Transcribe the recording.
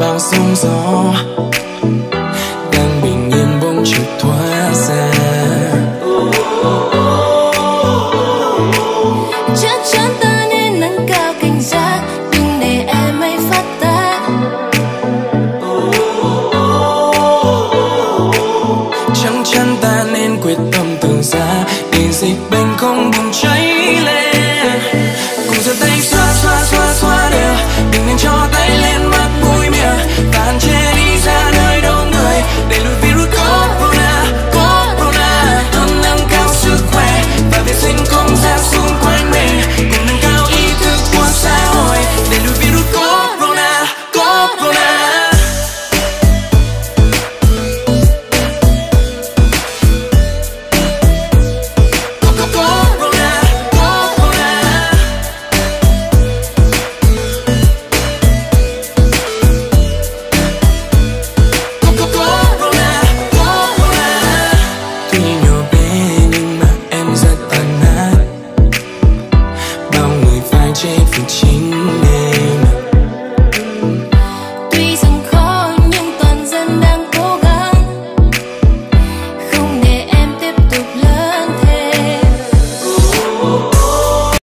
bao sóng gió. Đang bình yên bỗng chợt thoát ra. Chắc chắn ta nên nâng cao cảnh giác đừng để em ấy phát tác. Chắc chắn ta nên quyết tâm từ xa để dịch bệnh không bùng cháy lên. Cùng giơ tay xóa xóa xóa xóa đều đừng nên cho tay 情。